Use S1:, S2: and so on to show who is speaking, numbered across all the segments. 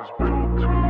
S1: was built to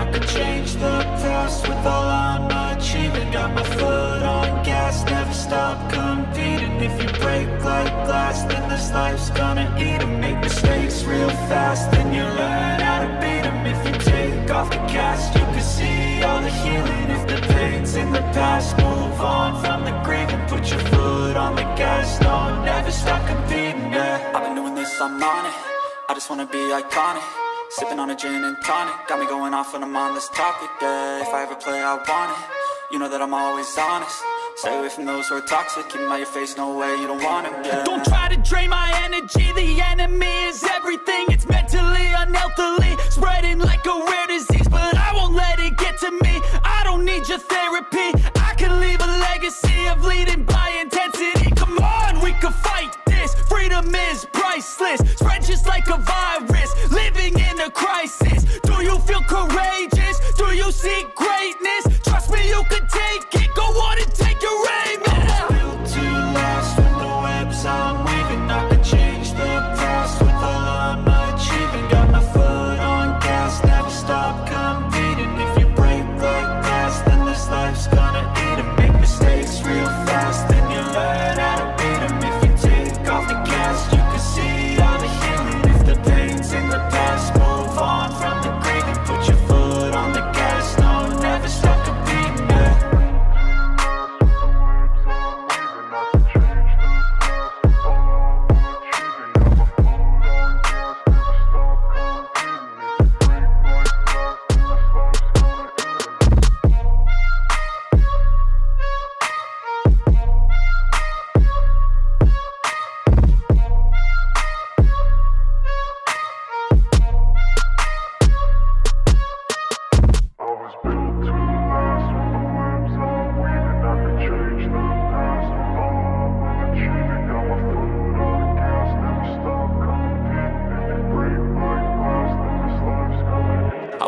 S2: I
S3: could change the past with all I'm achieving. Got my foot on gas, never stop competing. If you break like glass, then this life's gonna eat 'em. Make mistakes real fast, then you learn how to beat 'em. If you take off the cast, you can see all the healing. If the pain's in the past, move on from the And put your foot on the gas, no, never stop competing, yeah.
S4: I've been doing this, I'm on it. I just wanna be iconic Sipping on a gin and tonic Got me going off when I'm on this topic, yeah. If I ever play, I want it. You know that I'm always honest. Stay away from those who are toxic. Keep 'em out your face, no way, you don't want 'em, yeah.
S2: Don't try to drain
S3: webs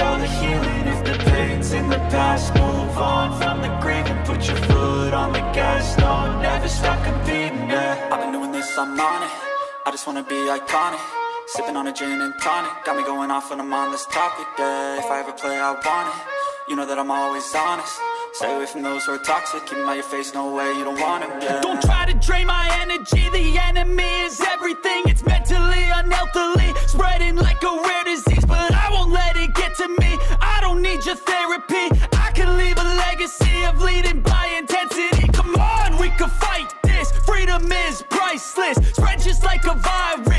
S3: all the healing. If the pain's in the past, move on from the grave and put your foot on the gas. No, never stop competing, yeah.
S4: I've been doing this, I'm on it I just wanna be iconic Sipping on a gin and tonic Got me going off when I'm on this topic, yeah If I ever play, I want it You know that I'm always honest Stay away from those who are toxic Keep 'em out your face, no way, you don't want 'em, yeah
S2: Don't try to drain my energy. The enemy is everything. It's mentally, unhealthily, spreading like a rare disease. Priceless. Spread just like a virus.